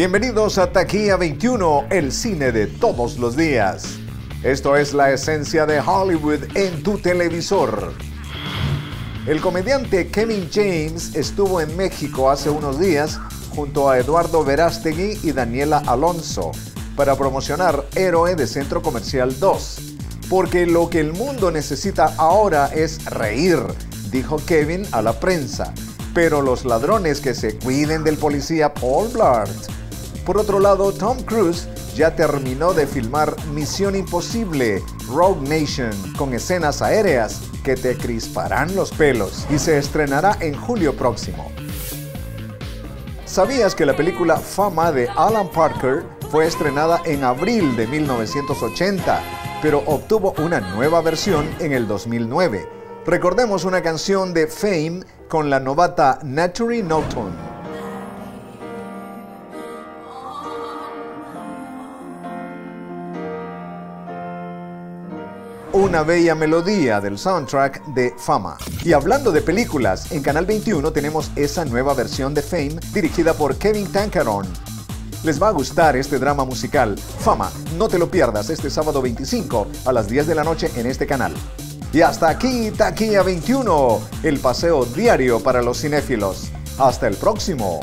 Bienvenidos a Taquilla 21, el cine de todos los días. Esto es la esencia de Hollywood en tu televisor. El comediante Kevin James estuvo en México hace unos días junto a Eduardo Verástegui y Daniela Alonso para promocionar Héroe de Centro Comercial 2. Porque lo que el mundo necesita ahora es reír, dijo Kevin a la prensa. Pero los ladrones que se cuiden del policía Paul Blart por otro lado, Tom Cruise ya terminó de filmar Misión Imposible, Rogue Nation, con escenas aéreas que te crisparán los pelos y se estrenará en julio próximo. ¿Sabías que la película Fama de Alan Parker fue estrenada en abril de 1980, pero obtuvo una nueva versión en el 2009? Recordemos una canción de Fame con la novata Naturally Norton. Una bella melodía del soundtrack de Fama. Y hablando de películas, en Canal 21 tenemos esa nueva versión de Fame dirigida por Kevin Tankaron. Les va a gustar este drama musical. Fama, no te lo pierdas este sábado 25 a las 10 de la noche en este canal. Y hasta aquí, Taquilla 21, el paseo diario para los cinéfilos. Hasta el próximo.